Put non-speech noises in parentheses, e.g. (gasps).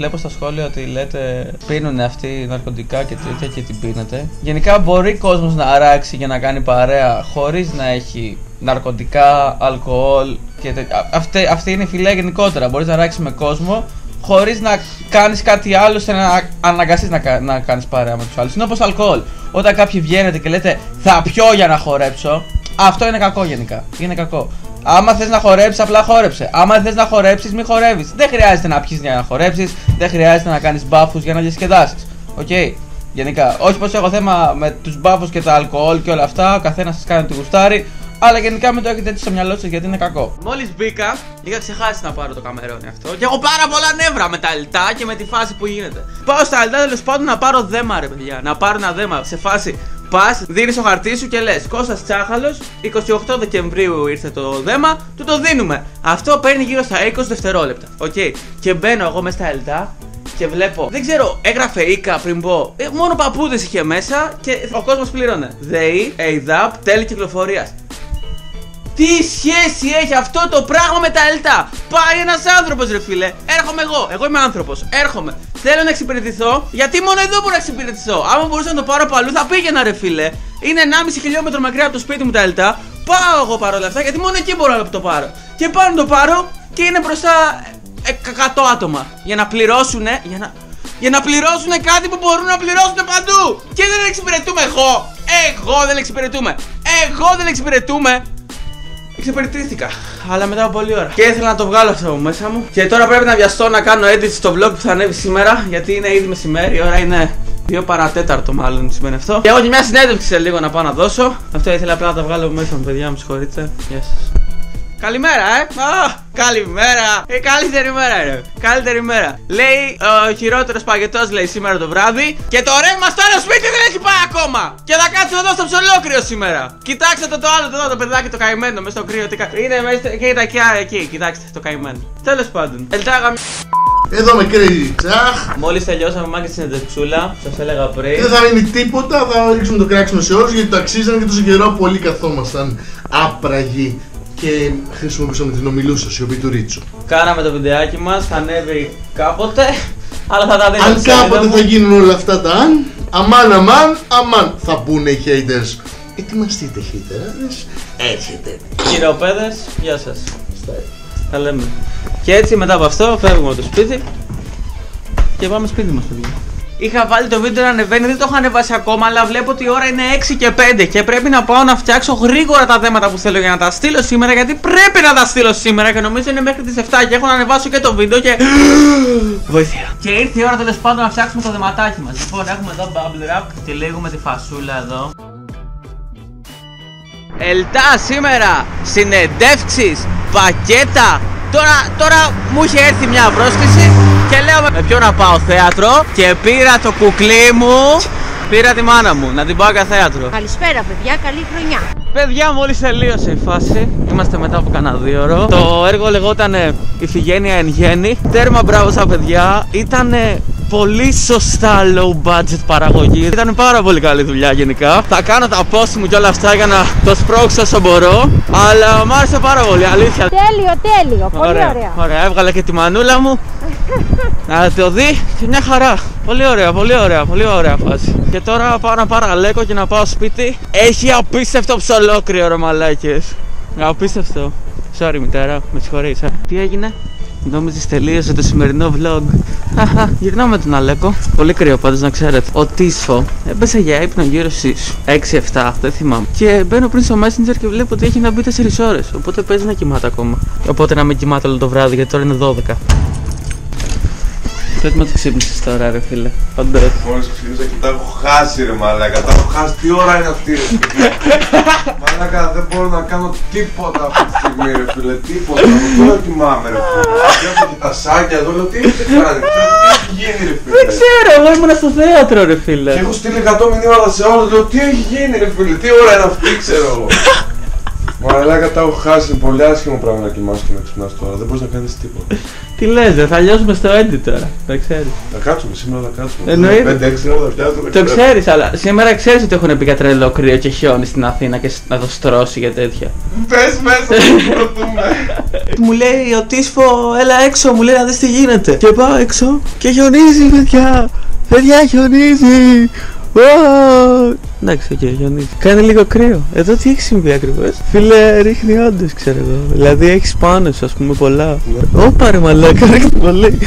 Βλέπω στα σχόλια ότι λέτε πίνουν αυτοί ναρκωτικά και τέτοια και την πίνετε. Γενικά μπορεί κόσμος να αράξει και να κάνει παρέα χωρίς να έχει ναρκωτικά, αλκοόλ και τέτοια. Αυτή, αυτή είναι η φιλία γενικότερα. Μπορείς να αράξεις με κόσμο χωρίς να κάνεις κάτι άλλο ώστε να αναγκαστείς να, να κάνεις παρέα με τους άλλους. Είναι όπως αλκοόλ. Όταν κάποιοι βγαίνετε και λέτε θα πιω για να χορέψω, αυτό είναι κακό γενικά. Είναι κακό. Άμα θες να χορέψεις, απλά χόρεψε. Άμα θες να χορέψεις, μην χορεύεις. Δεν χρειάζεται να πιεις για να χορέψεις, δεν χρειάζεται να κάνεις μπάφους για να διασκεδάσεις. OK. Okay. Γενικά. Όχι πως έχω θέμα με τους μπάφους και τα αλκοόλ και όλα αυτά. Ο καθένας σας κάνει ό,τι γουστάρει. Αλλά γενικά μην το έχετε έτσι στο μυαλό σας γιατί είναι κακό. Μόλις μπήκα, είχα ξεχάσει να πάρω το καμερόνι αυτό. Και έχω πάρα πολλά νεύρα με τα ΕΛΤΑ και με τη φάση που γίνεται. Πάω στα ΕΛΤΑ τέλος πάντων να πάρω δέμα, ρε παιδιά. Να πάρω ένα δέμα σε φάση πας, δίνεις το χαρτί σου και λες Κώστας Τσάχαλος, 28 Δεκεμβρίου ήρθε το δέμα, του το δίνουμε. Αυτό παίρνει γύρω στα 20 δευτερόλεπτα. OK. Okay. Και μπαίνω εγώ μέσα στα ελτά και βλέπω. Δεν ξέρω, έγραφε Ίκα πριν πω. Ε, μόνο παππούδες είχε μέσα και ο κόσμος πλήρωνε. ΔΕΗ, ΕΙΔΑΠ, τέλη κυκλοφορίας. Τι σχέση έχει αυτό το πράγμα με τα ελτά. Πάει ένας άνθρωπος, ρε φίλε. Έρχομαι εγώ. Εγώ είμαι άνθρωπος. Έρχομαι. Θέλω να εξυπηρετηθώ. Γιατί μόνο εδώ μπορώ να εξυπηρετηθώ. Άμα μπορούσα να το πάρω από αλλού, θα πήγαινα, ρε φίλε. Είναι 1,5 χιλιόμετρο μακριά από το σπίτι μου τα ελτά. Πάω εγώ παρόλα αυτά γιατί μόνο εκεί μπορώ να το πάρω. Και πάω να το πάρω και είναι μπροστά 100 άτομα. Για να πληρώσουν. Για να, για να πληρώσουν κάτι που μπορούν να πληρώσουν παντού. Και δεν εξυπηρετούμε εγώ. Εγώ δεν εξυπηρετούμε. Εγώ δεν εξυπηρετούμε. Εξυπηρετήθηκα. Αλλά μετά από πολλή ώρα. Και ήθελα να το βγάλω αυτό μέσα μου. Και τώρα πρέπει να βιαστώ να κάνω edit στο vlog που θα ανέβει σήμερα. Γιατί είναι ήδη μεσημέρι. Η ώρα είναι 2 παρατέταρτο μάλλον σημαίνει αυτό. Και έχω και μια συνέντευξη σε λίγο να πάω να δώσω. Αυτό ήθελα απλά να το βγάλω μέσα μου, παιδιά μου, συγχωρείτε. Γεια σας. Καλημέρα, ε! Α, καλημέρα! Ε, καλύτερη μέρα είναι. Καλύτερη μέρα. Λέει ο χειρότερος παγετός, λέει σήμερα το βράδυ. Και το ρεύμα στο άλλο σπίτι δεν έχει πάει ακόμα! Και θα κάτσω εδώ στο ψολόκριο σήμερα. Κοιτάξτε το, το άλλο, το, το παιδάκι το καημένο μέσα στο κρύο. Είναι μέσα και τα εκεί, εκεί, κοιτάξτε το καημένο. Τέλος πάντων. Ελτάγα εδώ με κρύβει. Τσαχ. Μόλις τελειώσαμε μάγκε στην εντεξούλα, σας έλεγα πριν. Δεν θα μείνει τίποτα, θα ρίξουμε το κράξιμο σε όλους γιατί το αξίζανε και τόσο καιρό πολύ καθόμασταν άπραγοι και χρησιμοποιήσαμε την ομιλούσα σιωπή του Ρίτσου. Κάναμε το βιντεάκι μας, θα ανέβει κάποτε, αλλά θα τα δείτε Αν κάποτε θα γίνουν όλα αυτά τα αν, αμάν αμάν, αμάν θα πούνε οι haters. Ετοιμαστείτε haters, έρχεται. Χειροπέδες, γεια σας. Τα λέμε. Και έτσι μετά από αυτό φεύγουμε από το σπίτι και πάμε σπίτι μας παιδιά. Είχα βάλει το βίντεο να ανεβαίνει, δεν το έχω ανεβάσει ακόμα, αλλά βλέπω ότι η ώρα είναι 6 και 5 και πρέπει να πάω να φτιάξω γρήγορα τα θέματα που θέλω για να τα στείλω σήμερα, γιατί πρέπει να τα στείλω σήμερα και νομίζω είναι μέχρι τις 7 και έχω να ανεβάσω και το βίντεο και... (gasps) Βοήθεια. Και ήρθε η ώρα τέλος πάντων να φτιάξουμε το δεματάκι μας. Λοιπόν, έχουμε εδώ bubble wrap και λέγουμε τη φασούλα εδώ. Ελτά σήμερα, συνεντεύξεις, πακέτα, Τώρα, τώρα μου είχε έρθει μια πρόσκληση και λέω με ποιο να πάω θέατρο; Και πήρα το κουκλί μου Πήρα τη μάνα μου να την πάω για θέατρο. Καλησπέρα, παιδιά, καλή χρονιά. Παιδιά, μόλις τελείωσε η φάση. Είμαστε μετά από κανένα δύο ώρο. Το έργο λεγόταν Ιφηγένεια εν γέννη. Τέρμα μπράβο στα παιδιά. Ήταν πολύ σωστά low budget παραγωγή. Ήταν πάρα πολύ καλή δουλειά γενικά. Θα κάνω τα post μου και όλα αυτά για να το σπρώξω όσο μπορώ. Αλλά μου άρεσε πάρα πολύ, αλήθεια. Τέλειο, τέλειο. Πολύ ωραία. Ωραία, ωραία. έβγαλα και τη μανούλα μου. Να το δει και μια χαρά. Πολύ ωραία, πολύ ωραία, πολύ ωραία φάση. Και τώρα πάω να πάρω αλέκο και να πάω σπίτι. Έχει απίστευτο ψολόκριο ρε μαλάκες. Απίστευτο. Sorry μητέρα, με συγχωρείς. Ε. Τι έγινε; Νόμιζες τελείωσε το σημερινό vlog. Γυρνάω με τον Αλέκο. Πολύ κρύο πάντως να ξέρετε. Ο Τίσφο έπεσε για ύπνο γύρω στις 6-7, δεν θυμάμαι. Και μπαίνω πριν στο Messenger και βλέπω ότι έχει να μπει 4 ώρες. Οπότε παίζει να κοιμάται ακόμα. Οπότε να μην κοιμάται όλο το βράδυ γιατί τώρα είναι 12. Πρέπει να το ξύπνησες τώρα ρε φίλε, παντός Μόλις ξύπνησα και τα έχω χάσει ρε μαλάκα, τα έχω χάσει, τι ώρα είναι αυτή ρε φίλε; Μαλάκα δεν μπορώ να κάνω τίποτα αυτή τη στιγμή ρε φίλε, τίποτα, τώρα κοιμάμαι ρε φίλε. Έχω και τα σάκια εδώ, λέω τι έχετε κάνει, τι έχει γίνει ρε φίλε; Δεν ξέρω, εγώ ήμουν στο θέατρο ρε φίλε. Και έχω στείλει 100 μηνύματα σε όλους, λέω τι έχει γίνει ρε φίλε, τι ώρα είναι αυτή ξέρω εγώ Μαλάκα τα έχω χάσει. Είναι πολύ άσχημο πράγμα να κοιμάσαι και να ξυπνάς τώρα. Δεν μπορείς να κάνεις τίποτα. (laughs) Τι λες, δεν θα λιώσουμε στο edit τώρα. Το ξέρεις. Θα κάτσουμε σήμερα, θα κάτσουμε. Εννοείται. 5-6 ώρα θα φτιάξουμε. Το ξέρεις, αλλά σήμερα ξέρεις ότι έχουν πει για τρελό κρύο και χιόνι στην Αθήνα και σ- να το στρώσει και τέτοια. Πες μέσα, θα προτούμε. Μου λέει ο Τίσφο, έλα έξω, μου λέει να δεις τι γίνεται. Και πάω έξω και χιονίζει, παιδιά. Παιδιά, χιονίζει. Ω! Εντάξει, οκ, χιονίζει. Κάνει λίγο κρύο. Εδώ τι έχει συμβεί ακριβώς; Φίλε, ρίχνει όντως, ξέρω εγώ. Δηλαδή έχεις πάνω σου, ας πούμε, πολλά. Όπα ρε μαλάκα, ρίχνει πολύ.